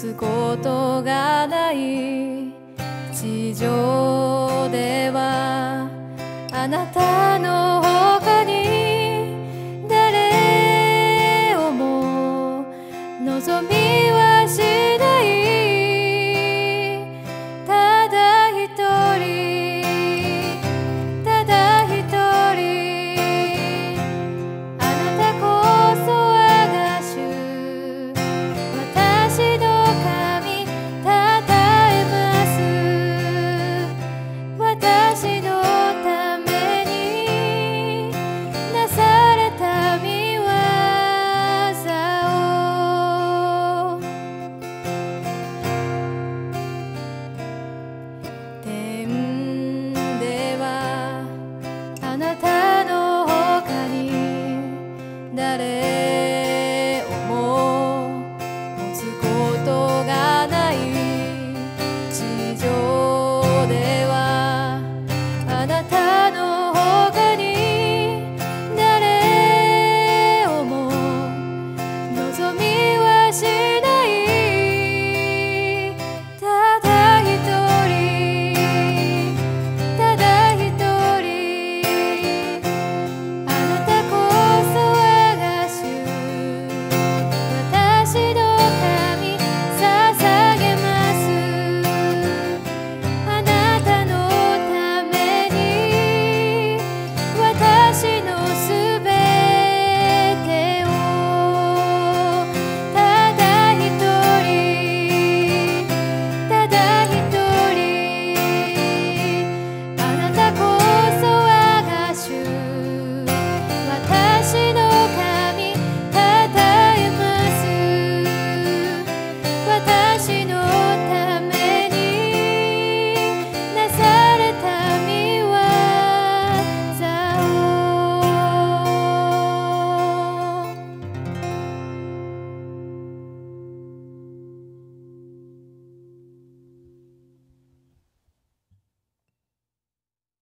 つことがない地上ではあなたの